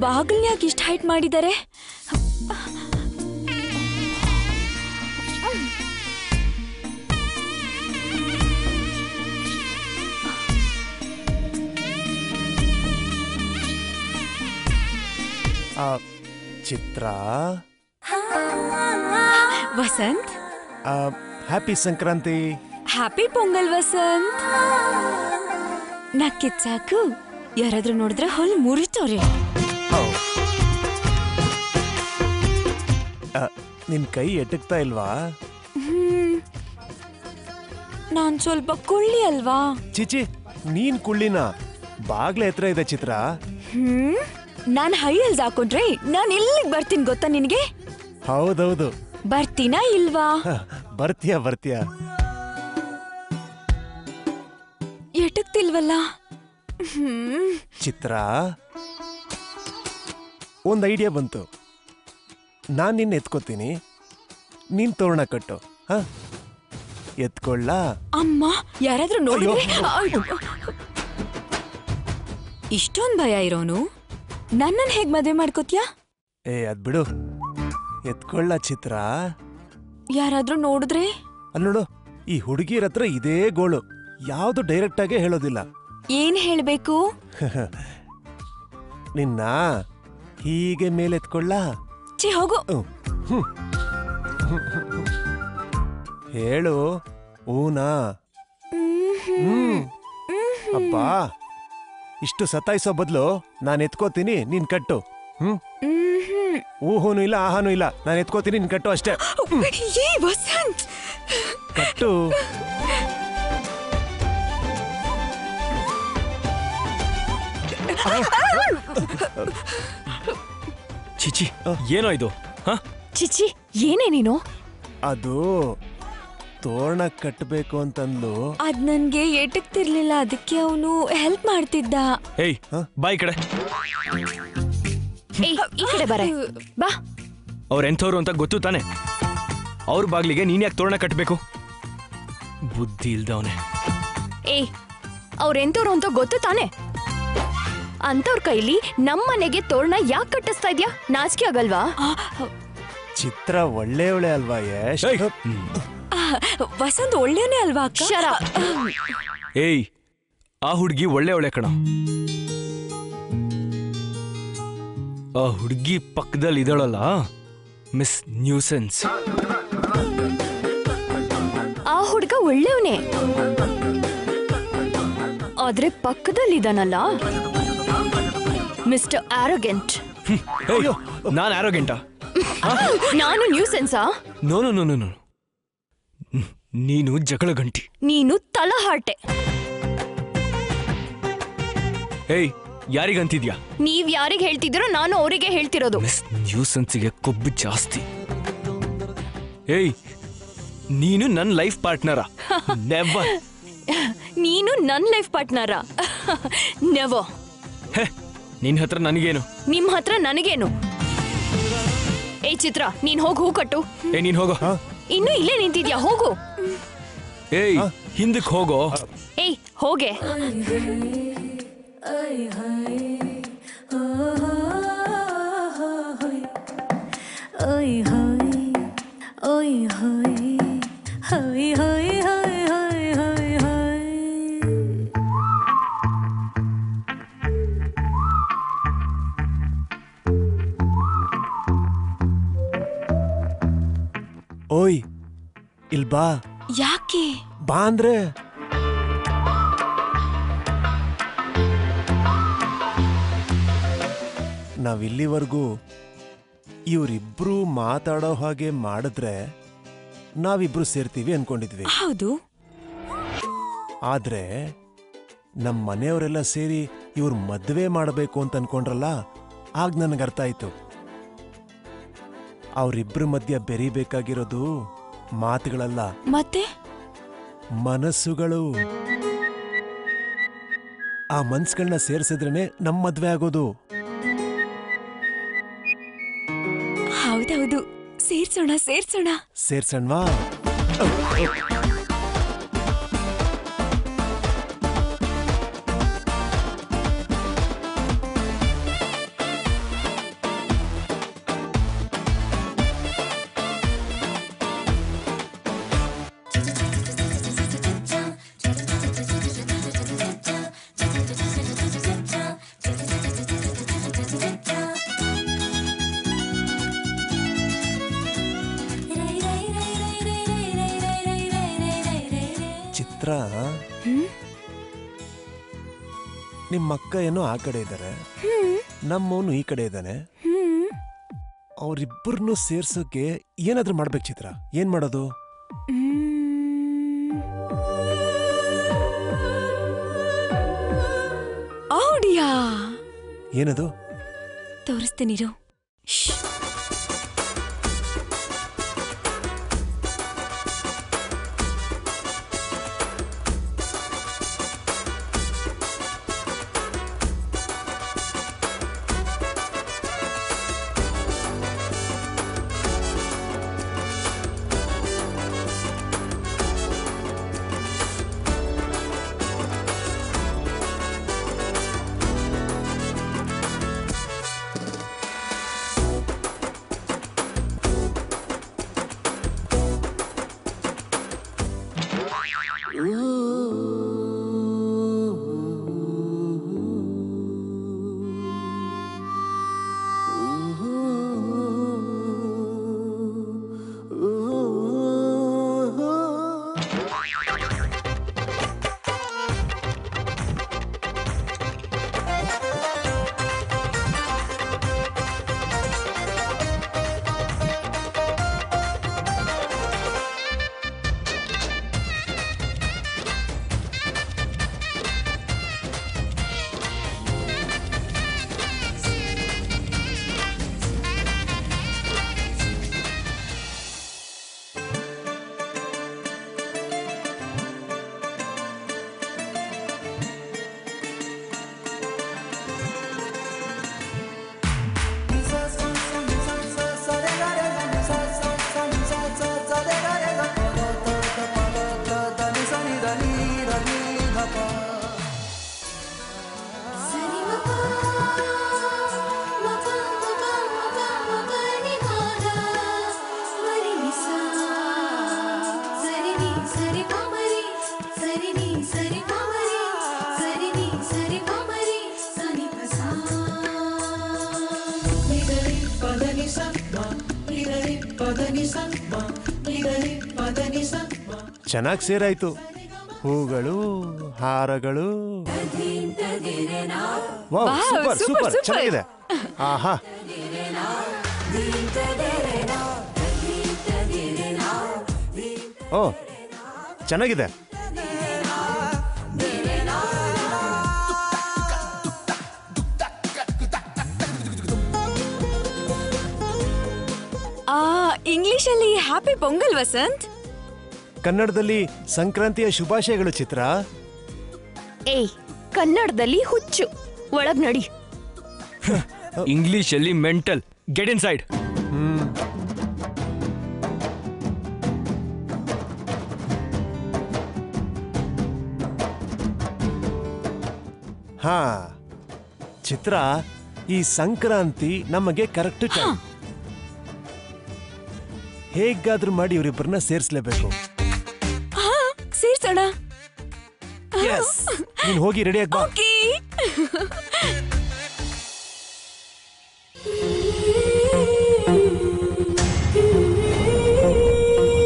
ಬಾಗಿಲ್ನ ಯಾಕೆ ಇಷ್ಟ ಹೈಟ್ ಮಾಡಿದ್ದಾರೆ ಆ, ಚಿತ್ರ? ವಸಂತ್? ಹ್ಯಾಪಿ ಸಂಕ್ರಾಂತಿ. ಹ್ಯಾಪಿ ಪೊಂಗಲ್ ವಸಂತ್. ನಕ್ಕಿದ್ ಸಾಕು. ಯಾರಾದ್ರೂ ನೋಡಿದ್ರೆ ಹೊಲ್ ಮುರಿತವ್ರೆ. ನಿನ್ ಕೈ ಎಟಕ್ತಾ ಇಲ್ವಾ? ನಾನ್ ಸ್ವಲ್ಪ ಕುಳ್ಳಿ ಅಲ್ವಾ? ಚಿಚಿ ನೀನ್ ಕುಳ್ಳಿನ. ಬಾಗ್ಲ ಎತ್ತರ ಇದೆ ಚಿತ್ರ. ಹ್ಮ್. ನಾನ್ ಹೈ ಎಲ್ಸ್ ಹಾಕೊಂಡ್ರೆ ನಾನ್ ಇಲ್ಲಿಗ್ ಬರ್ತೀನಿ ಗೊತ್ತಾ ನಿನ್ಗೆ? ಹೌದೌದು. ಬರ್ತೀನಾ ಇಲ್ವಾ? ಬರ್ತೀಯ ಬರ್ತೀಯ? ಎಟಕ್ತಿಲ್ವಲ್ಲ? ಹ್ಮ್. ಚಿತ್ರ ಒಂದ್ ಐಡಿಯಾ ಬಂತು. ನಾನ್ ನಿನ್ನ ಎತ್ಕೋತೀನಿ. ನೀನ್ ತೋರಣ ಕಟ್ಟು ಹ? ಎತ್ಕೊಳ್ಳ? ಅಮ್ಮ ಯಾರಾದ್ರೂ ನೋಡಿದ್ರೆ? ಅಯ್ಯೋ. ಇಷ್ಟೊಂದ್ ಭಯ ಇರೋನು? ನನ್ನನ್ ಹೇಗ್ ಮದ್ವೆ ಮಾಡ್ಕೋತ್ಯಾ? ಏ ಅದ್ ಬಿಡು. ಎತ್ಕೊಳ್ಳ ಚಿತ್ರ. ಯಾರಾದ್ರೂ ನೋಡಿದ್ರೆ? ಅಲ್ಲೋಡು ನೋಡು ಈ ಹುಡುಗಿರ ಹತ್ರ ಇದೇ ಗೋಳು. ಯಾವ್ದು ಡೈರೆಕ್ಟ್ ಆಗೇ ಹೇಳೋದಿಲ್ಲ. ಏನ್ ಹೇಳ್ಬೇಕು? ನಿನ್ನ ಹೀಗೆ ಮೇಲೆತ್ಕೊಳ್ಳ? ಚಿ ಛೀ ಹೋಗು. ಹ್ಮ್. ಹೇಳು ಊನಾ. ಹ್ಮ್. ಅಪ್ಪಾ ಇಷ್ಟು ಸತಾಯಿಸೋ ಬದಲು ನಾನು ಎತ್ಕೋತೀನಿ ನೀನ್ ಕಟ್ಟು. ಹ್ಮ್. ಊಹೂನು ಇಲ್ಲ ಆಹಾನು ಇಲ್ಲ ನಾನು ಎತ್ಕೋತೀನಿ ನೀನ್ ಕಟ್ಟು ಅಷ್ಟೇ. ಏ ವಸಂತ್. ಕಟ್ಟು. ಚಿಚಿ ಏನೋ ಇದು? ಹ? ಚಿಚಿ ಏನೇ ನೀನು? ಅದು ತೋರಣ ಕಟ್ಟಬೇಕು ಅಂತಂದ್ಲು. ಅದ್ ನನ್ಗೆ ಎಟಕ್ತಿರ್ಲಿಲ್ಲ ಅದಕ್ಕೆ ಅವನು ಹೆಲ್ಪ್ ಮಾಡ್ತಿದ್ದ. ಏಯ್ ಬಾಯ್ ಕಡೆ. ಏಯ್ ಈ ಕಡೆ ಬರ. ಬಾ. ಅವ್ರ ಎಂಥವ್ರು ಅಂತ ಗೊತ್ತು ತಾನೆ? ಅವ್ರ ಬಾಗ್ಲಿಗೆ ನೀನ್ ಯಾಕೆ ತೋರಣ ಕಟ್ಟಬೇಕು ಬುದ್ಧಿ ಇಲ್ದವನೆ ಏಯ್ ಅವ್ರೆಂತವ್ರು ಅಂತ ಗೊತ್ತು ತಾನೆ? ಅಂತವ್ರ ಕೈಲಿ ನಮ್ಮನೆಗೆ ತೋರಣ ಯಾಕೆ ಕಟ್ಟಿಸ್ತಾ ಇದ್ಯಾ? ನಾಚಿಕೆ ಆಗಲ್ವಾ? ಚಿತ್ರ ಒಳ್ಳೆಯವಳೆ ಅಲ್ವಾ ಯಶ್? ವಸಂತ ಒಳ್ಳೆಯವನೇ ಅಲ್ವಾ ಅಕ್ಕ? ಏಯ್ ಆ ಹುಡುಗಿ ಒಳ್ಳೆ ಒಳ್ಳೆ ಕಣ. ಆ ಹುಡುಗಿ ಪಕ್ಕದಲ್ಲಿ ಇದಳಲ್ಲ ಮಿಸ್ ನ್ಯೂಸೆನ್ಸ್. ಆ ಹುಡುಗ ಒಳ್ಳೆಯವನೇ? ಆದ್ರೆ ಪಕ್ಕದಲ್ಲಿದ್ದಾನಲ್ಲ ಮಿಸ್ಟರ್ ಆರೋಗೆಂಟ್ ಅಯ್ಯೋ ನಾನು ಆರೋಗ್ಯಂಟ? ನಾನು ನ್ಯೂಸೆನ್ಸಾ? ನೋ ನೋ ನೋ ನೋ ನೀನು ಜಗಳ ಗಂಟಿ ನೀನು ತಲಹಾಟೆ. ಏಯ್ ಯಾರಿಗಂತಿದ್ಯಾ? ನೀವ್ ಯಾರಿಗ್ ಹೇಳ್ತಿದ್ದೀರೋ ನಾನು ಅವರಿಗೆ ಹೇಳ್ತಿರೋದು. ಮಿಸ್ ನ್ಯೂಸನ್ಸಿಗೆ ಕೊಬ್ಬು ಜಾಸ್ತಿ. ಏಯ್ ನೀನು ನನ್ನ ಲೈಫ್ ಪಾರ್ಟ್ನರ? ನೆವರ್ ನೀನು ನನ್ನ ಲೈಫ್ ಪಾರ್ಟ್ನರ? ನೆವೋ ಹೇ ನಿನ್ ಹತ್ರ ನನಗೇನು? ನಿಮ್ಮ ಹತ್ರ ನನಗೇನು? ಏ ಚಿತ್ರ ನೀನ್ ಹೋಗ್ ಹೂ ಕಟ್ಟು. ಏ ನೀನ್ ಹೋಗೋ. ಇನ್ನು ಇಲ್ಲೇ ನಿಂತಿದ್ಯಾ? ಹೋಗು. ಏಯ್ ಹಿಂದಕ್ ಹೋಗೋ. ಏಯ್ ಹೋಗೆ. ಓಯ್ ಇಲ್ ಬಾ. ಯಾಕೆ? ಬಾ ಅಂದ್ರೆ. ನಾವಿಲ್ಲಿವರೆಗೂ ಇವರಿಬ್ರು ಮಾತಾಡೋ ಹಾಗೆ ಮಾಡಿದ್ರೆ ನಾವಿಬ್ರು ಸೇರ್ತೀವಿ ಅನ್ಕೊಂಡಿದ್ವಿ. ಹೌದು. ಆದ್ರೆ ನಮ್ಮ ಮನೆಯವರೆಲ್ಲ ಸೇರಿ ಇವ್ರ ಮದ್ವೆ ಮಾಡಬೇಕು ಅಂತ ಅನ್ಕೊಂಡ್ರಲ್ಲ ಆಗ ನನಗೆ ಅರ್ಥ ಆಯ್ತು. ಅವರಿಬ್ರ ಮಧ್ಯ ಬೆರೀಬೇಕಾಗಿರೋದು ಮಾತುಗಳಲ್ಲ. ಮತ್ತೆ? ಮನಸ್ಸುಗಳು. ಆ ಮನ್ಸ್ಗಳನ್ನ ಸೇರ್ಸಿದ್ರೇನೆ ನಮ್ ಮದ್ವೆ ಆಗೋದು. ಹೌದೌದು. ಸೇರ್ಸೋಣ ಸೇರ್ಸೋಣ. ಸೇರ್ಸಣ್ವಾ? ಚಿತ್ರ ನಿಮ್ಮ ಅಕ್ಕ ಏನೋ ಆ ಕಡೆ ಇದ್ದಾರೆ ನಮ್ಮವನು ಈ ಕಡೆ ಇದ್ದಾನೆ ಅವರಿಬ್ಬರನ್ನು ಸೇರ್ಸೋಕೆ ಏನಾದ್ರೂ ಮಾಡ್ಬೇಕು ಚಿತ್ರ. ಏನ್ ಮಾಡೋದು? ಆಡಿಯಾ. ಏನದು? ತೋರಿಸ್ತೀನಿರು ಚೆನ್ನಾಗಿ ಸೇರಾಯ್ತು. ಹೂಗಳು ಹಾರಗಳು. Super super. ಚೆನ್ನಾಗಿದೆ. ಆಹಾ. ಓ ಚೆನ್ನಾಗಿದೆ. ಆ ಇಂಗ್ಲಿಷಲ್ಲಿ ಹ್ಯಾಪಿ ಪೊಂಗಲ್ ವಸಂತ್? ಕನ್ನಡದಲ್ಲಿ ಸಂಕ್ರಾಂತಿಯ ಶುಭಾಶಯಗಳು ಚಿತ್ರ. ಏ ಕನ್ನಡದಲ್ಲಿ ಹುಚ್ಚು. ಒಳಗ್ ನಡಿ. ಇಂಗ್ಲಿಷ್ ಅಲ್ಲಿ ಮೆಂಟಲ್. ಗೆಟ್ ಇನ್ ಸೈಡ್ ಹಾ. ಚಿತ್ರ ಈ ಸಂಕ್ರಾಂತಿ ನಮಗೆ ಕರೆಕ್ಟ್ ಟೈಮ್ ಹೇಗಾದ್ರೂ ಮಾಡಿ ಇವರಿಬ್ಬರನ್ನ ಸೇರಿಸ್ಲೇಬೇಕು. ಹಾ ಸೇರ್ಸೋಣ. ನೀನ್ ಹೋಗಿ ರೆಡಿ ಆಗಿ ಬಾ. ಓಕೆ